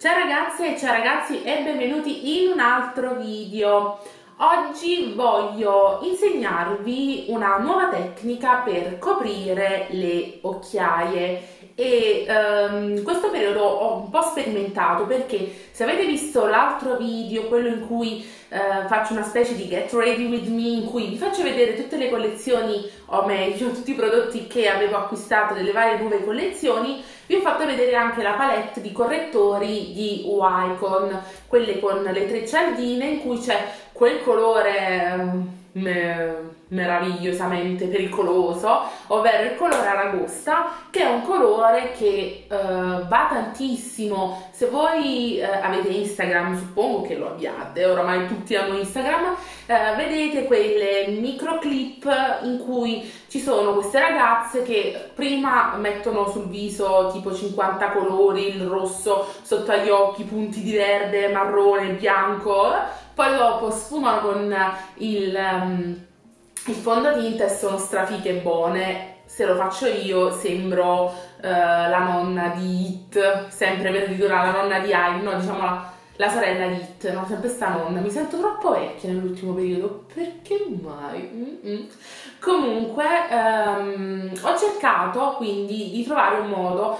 Ciao ragazze e ciao ragazzi e benvenuti in un altro video. Oggi voglio insegnarvi una nuova tecnica per coprire le occhiaie e um, questo periodo ho un po' sperimentato perché se avete visto l'altro video, quello in cui uh, faccio una specie di get ready with me, in cui vi faccio vedere tutte le collezioni, o meglio tutti i prodotti che avevo acquistato delle varie nuove collezioni, vi ho fatto vedere anche la palette di correttori di Wycon, quelle con le treccialdine in cui c'è quel colore... Um, meravigliosamente pericoloso, ovvero il colore aragosta, che è un colore che uh, va tantissimo. Se voi uh, avete Instagram, suppongo che lo abbiate, oramai tutti hanno Instagram, uh, vedete quelle microclip in cui ci sono queste ragazze che prima mettono sul viso tipo 50 colori, il rosso sotto agli occhi, punti di verde, marrone, bianco, poi dopo sfumano con il... Um, il fondotinta e sono strafiche buone. Se lo faccio io sembro uh, la nonna di Hit sempre per ridurre la nonna di Heidi no diciamo la, la, sorella di Hit no sempre sta nonna. Mi sento troppo vecchia nell'ultimo periodo. Perché mai? Mm-mm. comunque um, ho cercato quindi di trovare un modo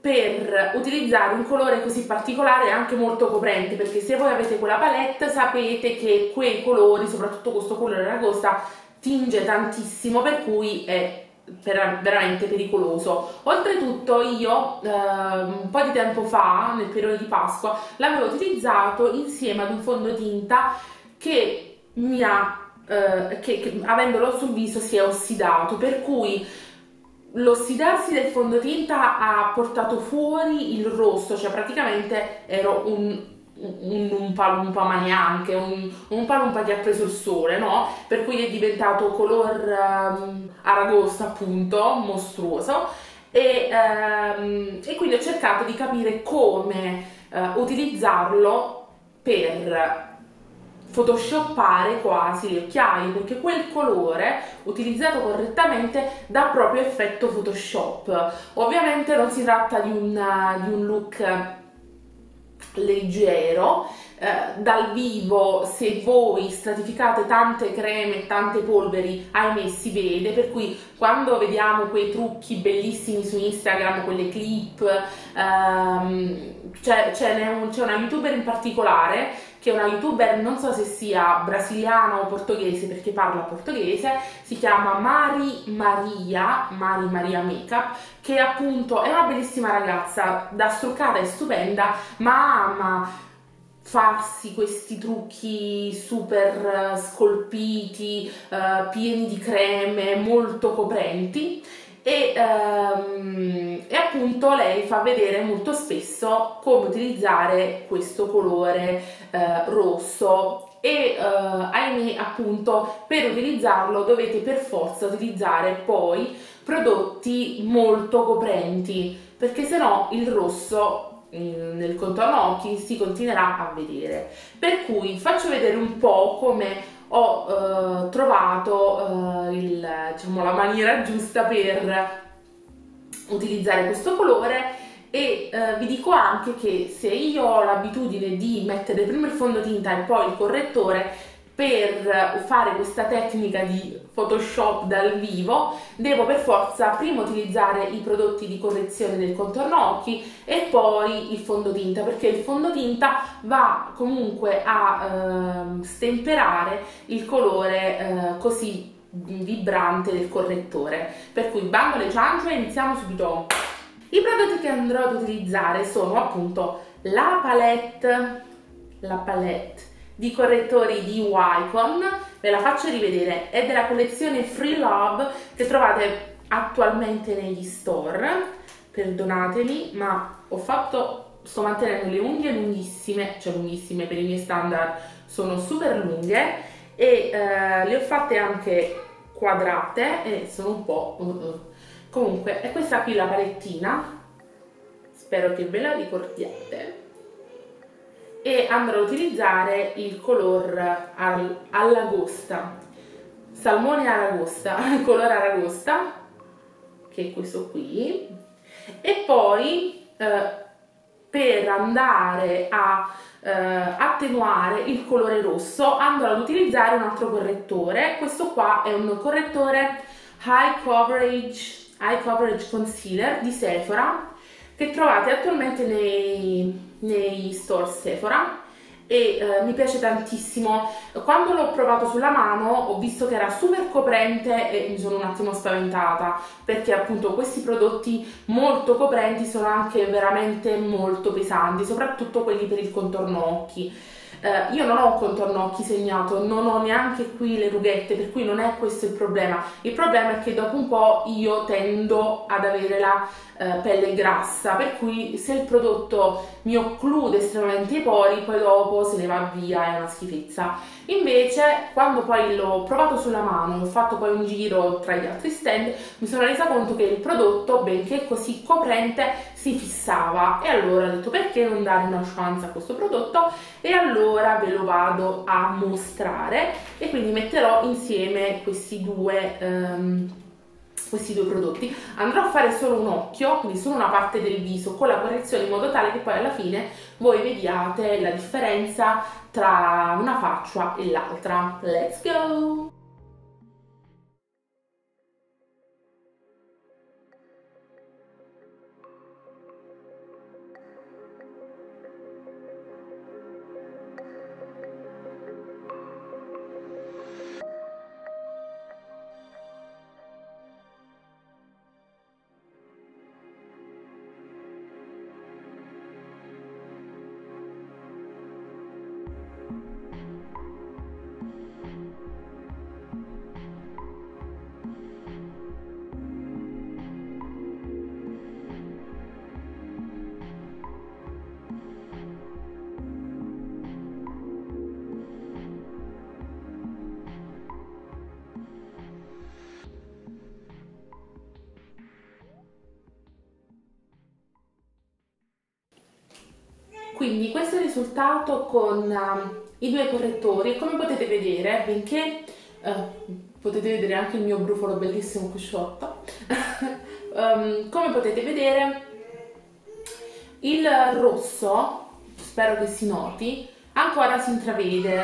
per utilizzare un colore così particolare e anche molto coprente perché se voi avete quella palette sapete che quei colori soprattutto questo colore aragosta tinge tantissimo per cui è veramente pericoloso. Oltretutto io eh, un po' di tempo fa nel periodo di Pasqua l'avevo utilizzato insieme ad un fondotinta che mi ha eh, che, che avendolo sul viso si è ossidato per cui l'ossidarsi del fondotinta ha portato fuori il rosso cioè praticamente ero un un Umpa Lumpa neanche, un, un Lumpa che ha preso il sole, no? Per cui è diventato color um, aragosta, appunto, mostruoso. E, um, e, quindi ho cercato di capire come uh, utilizzarlo per photoshoppare quasi le occhiaie perché quel colore utilizzato correttamente dà proprio effetto photoshop. Ovviamente non si tratta di un, di un look leggero eh, dal vivo se voi stratificate tante creme e tante polveri ahimè si vede per cui quando vediamo quei trucchi bellissimi su Instagram quelle clip ehm, c'è, un, c'è una youtuber in particolare che è una youtuber non so se sia brasiliana o portoghese perché parla portoghese si chiama Mari Maria Mari Maria Makeup che appunto è una bellissima ragazza da struccata e stupenda ma ama farsi questi trucchi super scolpiti, uh, pieni di creme, molto coprenti e, um, e, appunto lei fa vedere molto spesso come utilizzare questo colore uh, rosso. E uh, ahimè appunto per utilizzarlo dovete per forza utilizzare poi prodotti molto coprenti perché se no il rosso nel contorno occhi si continuerà a vedere. Per cui faccio vedere un po' come ho eh, trovato eh, il, diciamo, la maniera giusta per utilizzare questo colore e eh, vi dico anche che se io ho l'abitudine di mettere prima il fondotinta e poi il correttore per fare questa tecnica di Photoshop dal vivo devo per forza prima utilizzare i prodotti di correzione del contorno occhi e poi il fondotinta perché il fondotinta va comunque a eh, stemperare il colore eh, così vibrante del correttore. Per cui bando le ciance e iniziamo subito. I prodotti che andrò ad utilizzare sono appunto la palette la palette di correttori di Wycon, ve la faccio rivedere, è della collezione Free Love che trovate attualmente negli store, perdonatemi ma ho fatto, sto mantenendo le unghie lunghissime, cioè lunghissime per i miei standard sono super lunghe e eh, le ho fatte anche quadrate e sono un po'... Uh, uh. Comunque è questa qui la palettina, spero che ve la ricordiate e andrò a utilizzare il color al, allagosta. Salmone aragosta color aragosta che è questo qui. E poi eh, per andare a eh, attenuare il colore rosso andrò ad utilizzare un altro correttore. Questo qua è un correttore high coverage, high coverage concealer di Sephora che trovate attualmente nei, nei store Sephora e eh, mi piace tantissimo. Quando l'ho provato sulla mano ho visto che era super coprente e mi sono un attimo spaventata perché appunto questi prodotti molto coprenti sono anche veramente molto pesanti, soprattutto quelli per il contorno occhi. Eh, io non ho un contorno occhi segnato, non ho neanche qui le rughette, per cui non è questo il problema. Il problema è che dopo un po' io tendo ad avere la eh, pelle grassa, per cui se il prodotto mi occlude estremamente i pori, poi dopo se ne va via, è una schifezza. Invece, quando poi l'ho provato sulla mano, ho fatto poi un giro tra gli altri stand, mi sono resa conto che il prodotto, benché così coprente, si fissava. E allora ho detto perché non dare una chance a questo prodotto? E allora ve lo vado a mostrare e quindi metterò insieme questi due um, questi due prodotti. Andrò a fare solo un occhio quindi solo una parte del viso con la correzione in modo tale che poi alla fine voi vediate la differenza tra una faccia e l'altra. Let's go Quindi questo è il risultato con uh, i due correttori. Come potete vedere, benché uh, potete vedere anche il mio brufolo bellissimo qui sotto, um, come potete vedere il rosso, spero che si noti, ancora si intravede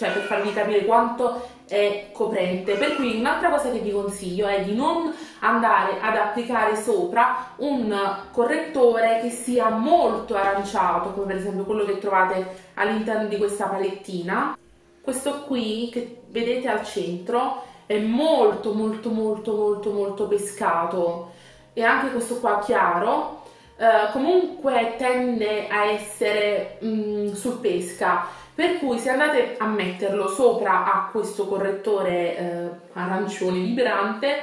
cioè per farvi capire quanto è coprente. Per cui un'altra cosa che vi consiglio è di non andare ad applicare sopra un correttore che sia molto aranciato, come per esempio quello che trovate all'interno di questa palettina. Questo qui che vedete al centro è molto molto molto molto molto pescato e anche questo qua chiaro Uh, comunque tende a essere um, sul pesca per cui se andate a metterlo sopra a questo correttore eh, arancione vibrante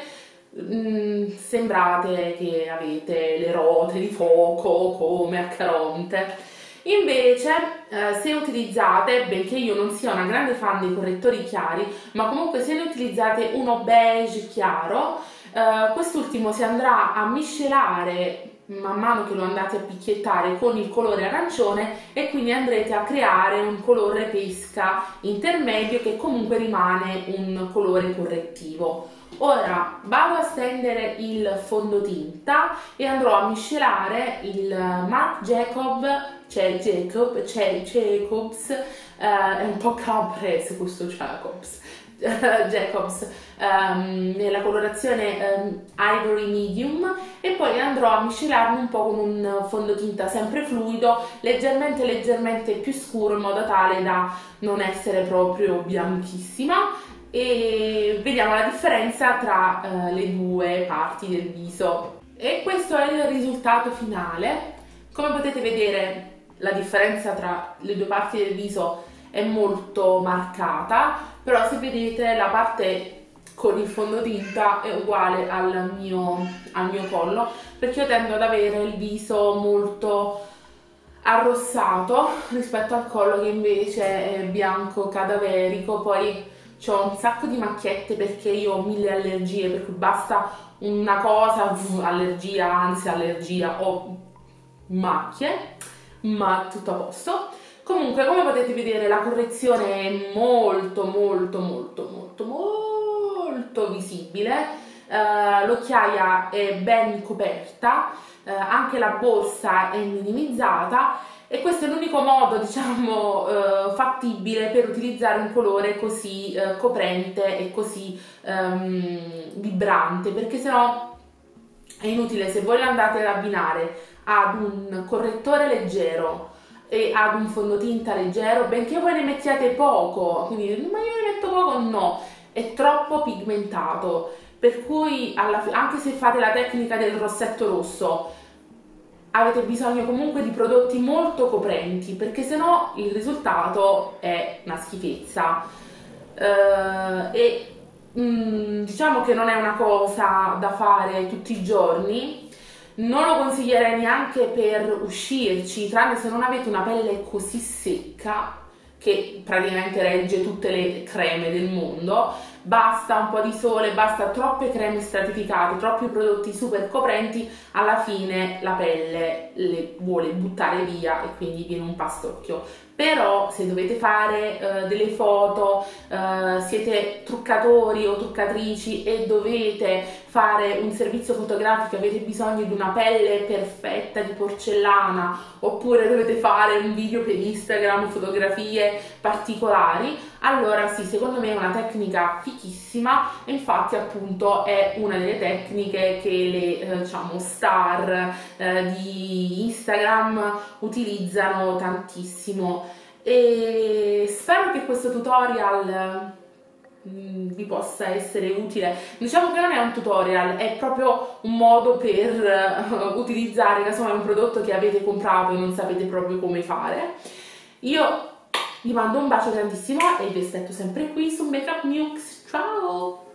mh, mm, sembrate che avete le rote di fuoco come a Caronte. Invece, eh, se utilizzate, benché io non sia una grande fan dei correttori chiari, ma comunque se ne utilizzate uno beige chiaro, eh, quest'ultimo si andrà a miscelare man mano che lo andate a picchiettare con il colore arancione e quindi andrete a creare un colore pesca intermedio che comunque rimane un colore correttivo. Ora vado a stendere il fondotinta e andrò a miscelare il Marc Jacob, c'è Jacob, c'è Jacobs, eh, è un po' caprese questo Jacobs, Jacobs um, nella colorazione um, Ivory Medium e poi andrò a miscelarmi un po' con un fondotinta sempre fluido, leggermente leggermente più scuro in modo tale da non essere proprio bianchissima e vediamo la differenza tra uh, le due parti del viso. E questo è il risultato finale. Come potete vedere la differenza tra le due parti del viso è molto marcata, però se vedete la parte con il fondotinta è uguale al mio, al mio collo perché io tendo ad avere il viso molto arrossato rispetto al collo che invece è bianco cadaverico. Poi ho un sacco di macchiette perché io ho mille allergie per cui basta una cosa allergia ansia allergia ho macchie ma tutto a posto comunque come potete vedere la correzione è molto molto molto molto molto visibile. Eh, l'occhiaia è ben coperta, eh, anche la borsa è minimizzata e questo è l'unico modo, diciamo, eh, fattibile per utilizzare un colore così coprente e così ehm, vibrante, perché sennò è inutile. Se voi andate ad abbinare ad un correttore leggero e ad un fondotinta leggero, benché voi ne mettiate poco, quindi ma io ne metto poco, no, è troppo pigmentato, per cui alla, anche se fate la tecnica del rossetto rosso, avete bisogno comunque di prodotti molto coprenti perché sennò il risultato è una schifezza. Uh, e mm, diciamo che non è una cosa da fare tutti i giorni non lo consiglierei neanche per uscirci tranne se non avete una pelle così secca che praticamente regge tutte le creme del mondo. Basta un po' di sole, basta troppe creme stratificate, troppi prodotti super coprenti, alla fine la pelle le vuole buttare via e quindi viene un pastocchio. Però se dovete fare uh, delle foto, uh, siete truccatori o truccatrici e dovete fare un servizio fotografico, avete bisogno di una pelle perfetta di porcellana oppure dovete fare un video per Instagram, fotografie particolari, allora sì, secondo me è una tecnica fichissima e infatti appunto è una delle tecniche che le eh, diciamo star eh, di Instagram utilizzano tantissimo. E spero che questo tutorial vi possa essere utile. Diciamo che non è un tutorial, è proprio un modo per uh, utilizzare casomai un prodotto che avete comprato e non sapete proprio come fare. Io vi mando un bacio grandissimo e vi aspetto sempre qui su Makeup Nukes. Ciao!